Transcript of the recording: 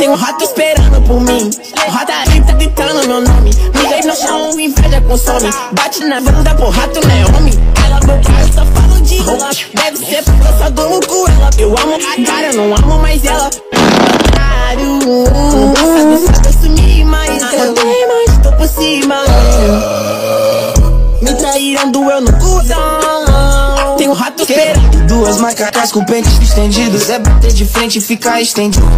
Tem um rato esperando por mim. O rato tá gritando meu nome. Me dei no chão, inveja consome. Bate na bunda, por rato não é homem. Ela do pai, eu só falo de rola. Deve ser porque eu só durmo com ela. Eu amo a cara, eu não amo mais ela. No passado sabe eu sumi, mas eu tenho mais, tô por cima. Me traíram, doeu no cuzão. Tem um rato esperando. Duas macacas com pentes estendidos É bater de frente e ficar estendido